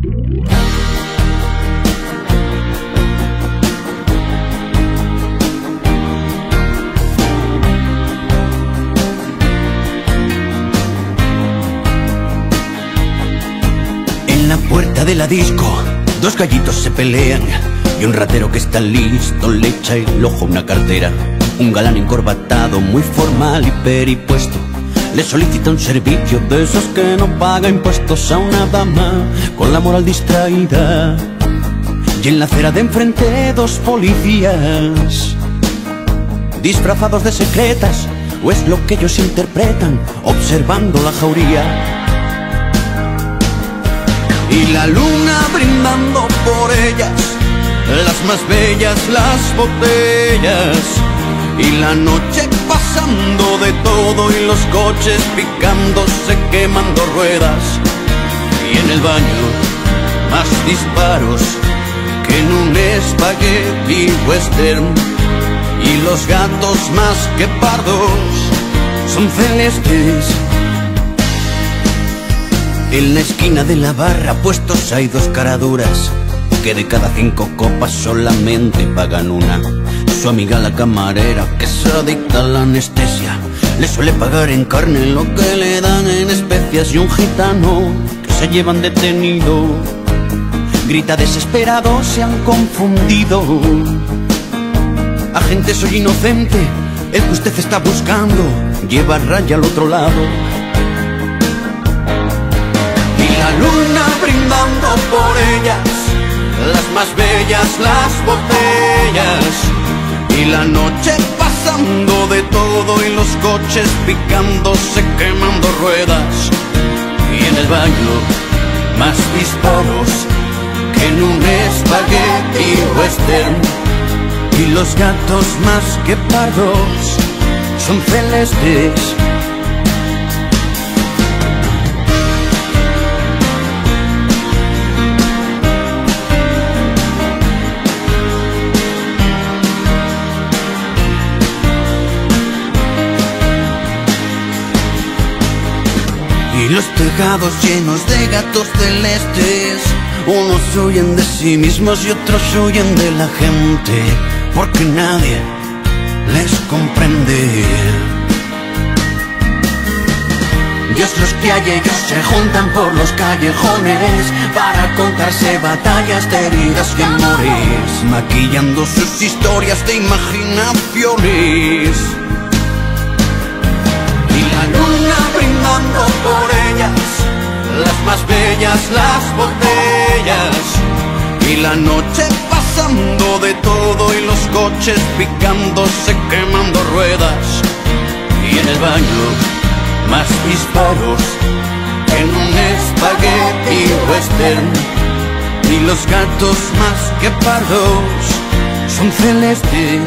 En la puerta de la disco, dos gallitos se pelean y un ratero que está listo le echa el ojo a una cartera. Un galán encorbatado, muy formal y peripuesto, le solicita un servicio de esos que no paga impuestos a una dama con la moral distraída. Y en la acera de enfrente dos policías, disfrazados de secretas, o es lo que ellos interpretan, observando la jauría. Y la luna brindando por ellas, las más bellas las botellas. Y la noche pasando de todo y los coches picándose, quemando ruedas. Y en el baño más disparos que en un espagueti western. Y los gatos más que pardos son celestes. En la esquina de la barra puestos hay dos caraduras que de cada cinco copas solamente pagan una. Su amiga la camarera que se adicta a la anestesia le suele pagar en carne lo que le dan en especias y un gitano que se llevan detenido grita desesperado se han confundido. Agente soy inocente, el que usted está buscando lleva raya al otro lado. Y la luna brindando por ellas, las más bellas las botellas. Y la noche pasando de todo y los coches picándose, quemando ruedas. Y en el baño más disparos que en un espagueti western. Y los gatos más que pardos son celestes. Los tejados llenos de gatos celestes. Unos huyen de sí mismos y otros huyen de la gente Porque nadie les comprende. Dios los que hay, ellos se juntan por los callejones Para contarse batallas de heridas y amores Maquillando sus historias de imaginaciones. Y la luna brindando por las botellas. Y la noche pasando de todo y los coches picándose, quemando ruedas. Y en el baño más disparos que en un espagueti western. Y los gatos más que pardos son celestes.